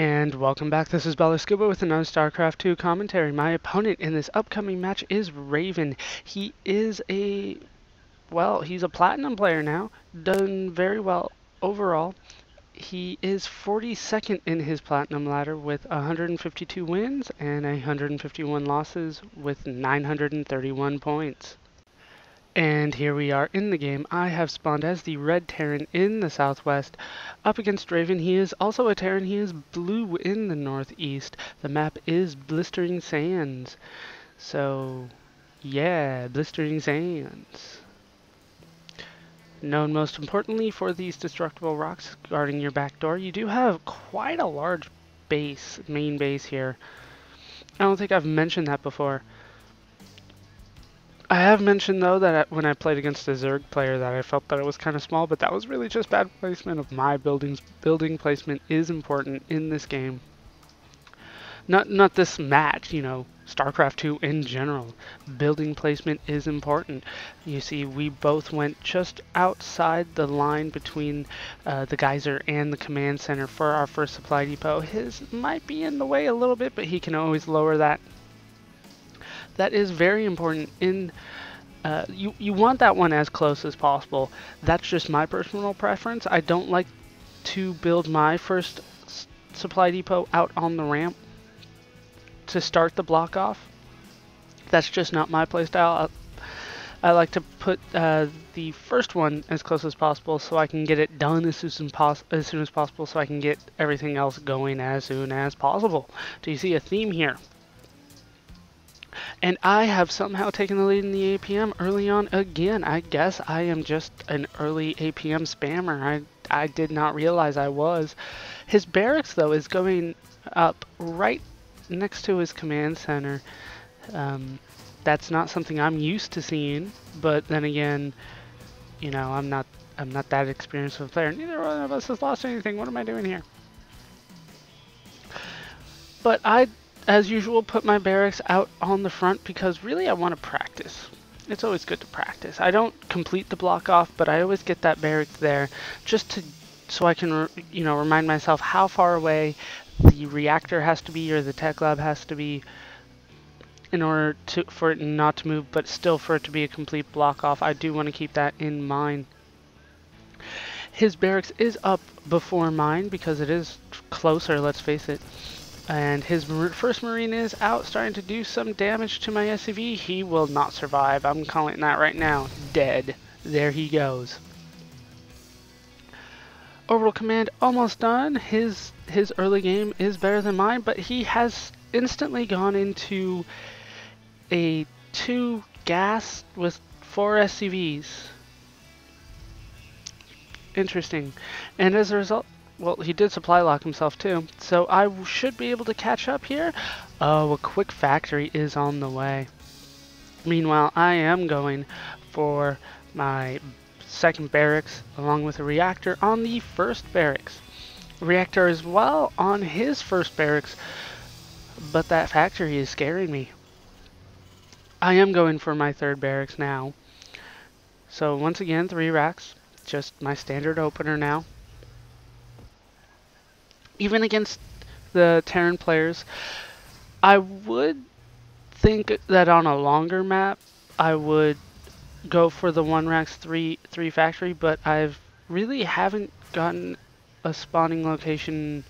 And welcome back. This is ballerscuba with another StarCraft 2 commentary. My opponent in this upcoming match is Raven. He is a, well, he's a platinum player now. Done very well overall. He is 42nd in his platinum ladder with 152 wins and 151 losses with 931 points. And here we are in the game. I have spawned as the red Terran in the southwest. Up against Raven, he is also a Terran. He is blue in the northeast. The map is Blistering Sands. So, yeah, Blistering Sands. Known most importantly for these destructible rocks guarding your back door, you do have quite a large base, main base here. I don't think I've mentioned that before. I have mentioned though that when I played against a Zerg player that I felt that it was kind of small, but that was really just bad placement of my buildings. Building placement is important in this game. Not not this match, you know, StarCraft 2 in general. Building placement is important. You see, we both went just outside the line between uh, the geyser and the command center for our first supply depot. His might be in the way a little bit, but he can always lower that that is very important in uh, you, you want that one as close as possible. That's just my personal preference. I don't like to build my first supply depot out on the ramp to start the block off. That's just not my playstyle. I, I like to put uh, the first one as close as possible so I can get it done as soon as, as soon as possible so I can get everything else going as soon as possible. Do you see a theme here? And I have somehow taken the lead in the APM early on again. I guess I am just an early APM spammer. I, I did not realize I was. His barracks, though, is going up right next to his command center. Um, that's not something I'm used to seeing, but then again, you know, I'm not I'm not that experienced of a player. Neither one of us has lost anything. What am I doing here? But I as usual, put my barracks out on the front because really I want to practice. It's always good to practice. I don't complete the block off, but I always get that barrack there just to so I can, you know, remind myself how far away the reactor has to be or the tech lab has to be in order to for it not to move, but still for it to be a complete block off. I do want to keep that in mind. His barracks is up before mine because it is closer, let's face it. And his first Marine is out, starting to do some damage to my SCV. He will not survive. I'm calling that right now. Dead. There he goes. Orbital Command almost done. His his early game is better than mine, but he has instantly gone into a two gas with four SCVs. Interesting. And as a result, well, he did supply lock himself too, so I should be able to catch up here. Oh, a quick factory is on the way. Meanwhile, I am going for my second barracks along with a reactor on the first barracks. Reactor as well on his first barracks, but that factory is scaring me. I am going for my third barracks now. So once again, three racks, just my standard opener now even against the Terran players, I would think that on a longer map, I would go for the one racks three three factory, but I've really haven't gotten a spawning location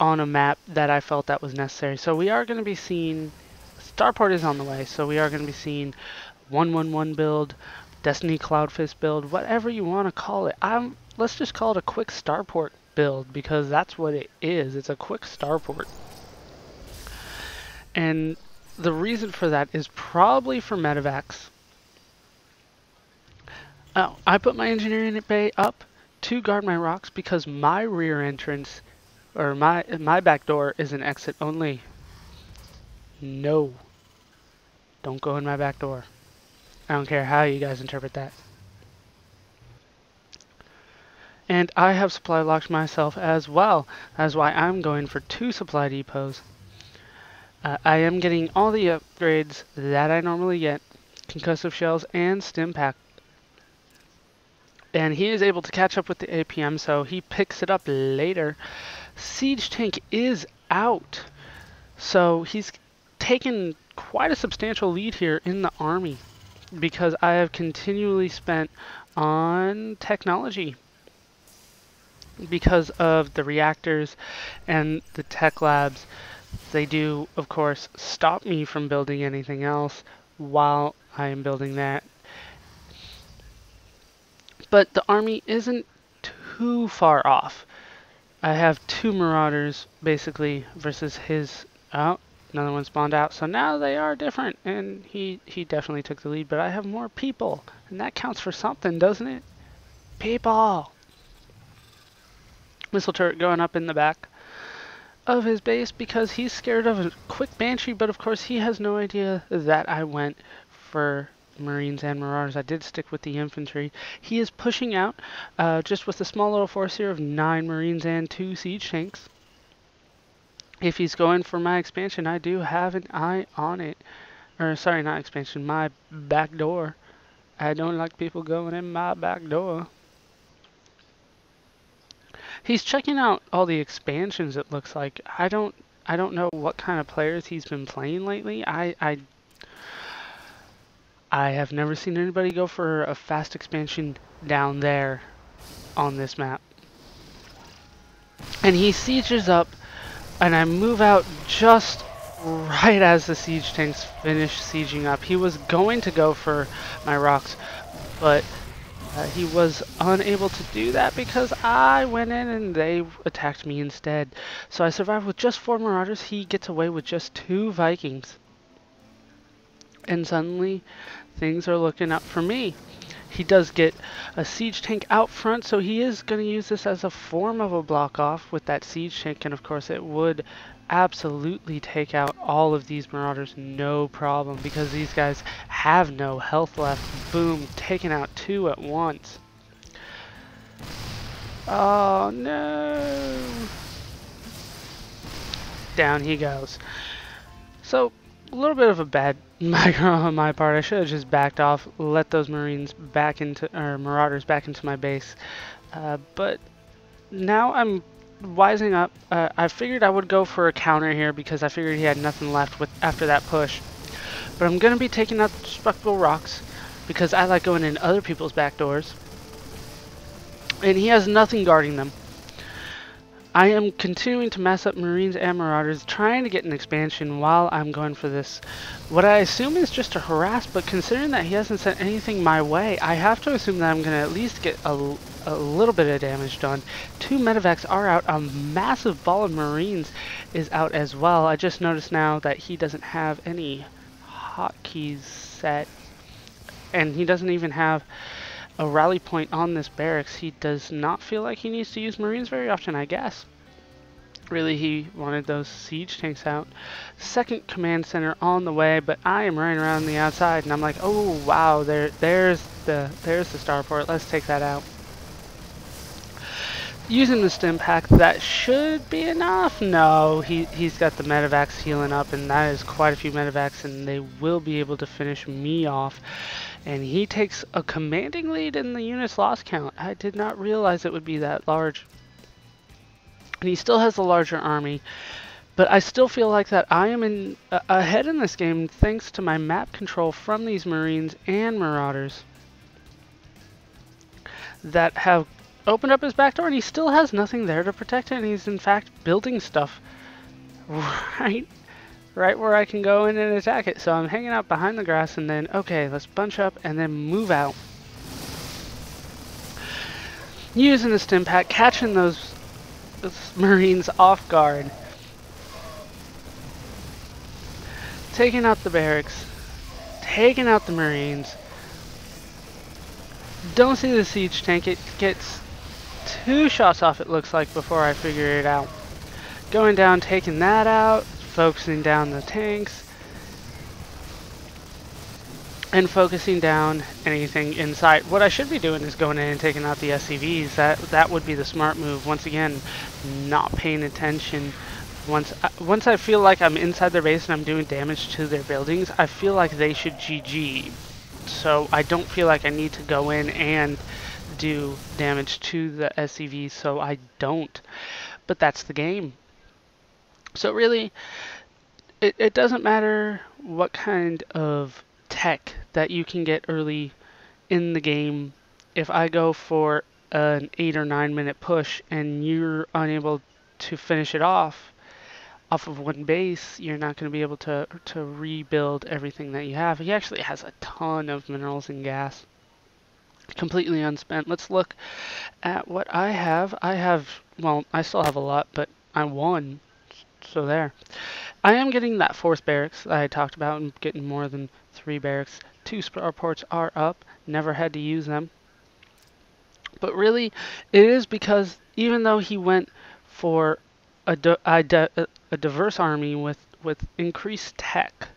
on a map that I felt that was necessary. So we are going to be seeing Starport is on the way, so we are going to be seeing 111 build, Destiny Cloudfist build, whatever you want to call it. I'm let's just call it a quick Starport build because that's what it is. It's a quick starport. And the reason for that is probably for Medivacs. Oh, I put my engineering bay up to guard my rocks because my rear entrance or my my back door is an exit only. No. Don't go in my back door. I don't care how you guys interpret that. And I have supply locked myself as well. That's why I'm going for two supply depots. Uh, I am getting all the upgrades that I normally get. Concussive shells and Stimpak. And he is able to catch up with the APM, so he picks it up later. siege tank is out. So he's taken quite a substantial lead here in the army because I have continually spent on technology because of the reactors and the tech labs. They do, of course, stop me from building anything else while I am building that. But the army isn't too far off. I have two Marauders, basically, versus his... Oh, another one spawned out. So now they are different, and he, he definitely took the lead. But I have more people, and that counts for something, doesn't it? People! Missile turret going up in the back of his base because he's scared of a quick Banshee, but of course he has no idea that I went for Marines and Marauders. I did stick with the infantry. He is pushing out uh, just with a small little force here of 9 Marines and 2 siege tanks. If he's going for my expansion, I do have an eye on it. Or, sorry, not expansion, my back door. I don't like people going in my back door. He's checking out all the expansions. It looks like I don't I don't know what kind of players he's been playing lately. I I I have never seen anybody go for a fast expansion down there on this map. And he sieges up, and I move out just right as the siege tanks finish sieging up. He was going to go for my rocks, but uh, he was unable to do that because I went in and they attacked me instead. So I survived with just four Marauders. He gets away with just two Vikings. And suddenly, things are looking up for me. He does get a siege tank out front, so he is going to use this as a form of a block off with that siege tank. And of course, it would absolutely take out all of these Marauders no problem because these guys have no health left. Boom, taking out two at once. Oh no! Down he goes. So, a little bit of a bad micro on my part. I should have just backed off, let those Marines back into, or Marauders back into my base. Uh, but now I'm wising up, uh, I figured I would go for a counter here because I figured he had nothing left with after that push. But I'm going to be taking out the destructible rocks because I like going in other people's back doors. And he has nothing guarding them. I am continuing to mess up Marines and Marauders, trying to get an expansion while I'm going for this. What I assume is just a harass, but considering that he hasn't sent anything my way, I have to assume that I'm going to at least get a, a little bit of damage done. Two Medivacs are out. A massive ball of Marines is out as well. I just noticed now that he doesn't have any hotkeys set. And he doesn't even have a rally point on this barracks. He does not feel like he needs to use Marines very often, I guess. Really, he wanted those siege tanks out. Second command center on the way, but I am running around the outside, and I'm like, oh wow, there, there's the, there's the starport. Let's take that out. Using the stim pack, that should be enough. No, he he's got the Medivacs healing up, and that is quite a few Medivacs, and they will be able to finish me off and he takes a commanding lead in the unit's loss count. I did not realize it would be that large. And he still has a larger army, but I still feel like that I am in uh, ahead in this game thanks to my map control from these Marines and Marauders that have opened up his back door and he still has nothing there to protect it and he's in fact building stuff right right where I can go in and attack it. So I'm hanging out behind the grass and then, okay, let's bunch up and then move out. Using the stim pack, catching those, those Marines off guard. Taking out the barracks. Taking out the Marines. Don't see the siege tank. It gets two shots off it looks like before I figure it out. Going down, taking that out focusing down the tanks and focusing down anything inside. What I should be doing is going in and taking out the SCVs. That that would be the smart move. Once again, not paying attention. Once I, once I feel like I'm inside their base and I'm doing damage to their buildings, I feel like they should GG. So I don't feel like I need to go in and do damage to the SCVs, so I don't. but that's the game. So really, it, it doesn't matter what kind of tech that you can get early in the game. If I go for an eight or nine minute push and you're unable to finish it off off of one base, you're not going to be able to to rebuild everything that you have. He actually has a ton of minerals and gas completely unspent. Let's look at what I have. I have, well, I still have a lot, but I won. So there. I am getting that fourth barracks I talked about and getting more than three barracks. Two starports are up. Never had to use them. But really, it is because even though he went for a, a, a diverse army with, with increased tech,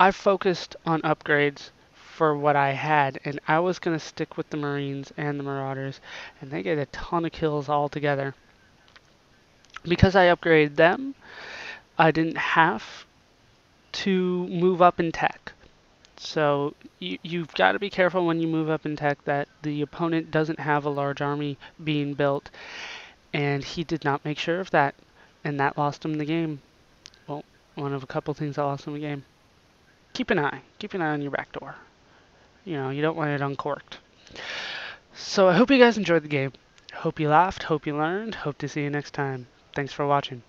I focused on upgrades for what I had, and I was going to stick with the Marines and the Marauders, and they get a ton of kills all together. Because I upgraded them, I didn't have to move up in tech. So you, you've got to be careful when you move up in tech that the opponent doesn't have a large army being built, and he did not make sure of that, and that lost him the game. Well, one of a couple things that lost him the game. Keep an eye. Keep an eye on your back door you know, you don't want it uncorked. So I hope you guys enjoyed the game. Hope you laughed, hope you learned, hope to see you next time. Thanks for watching.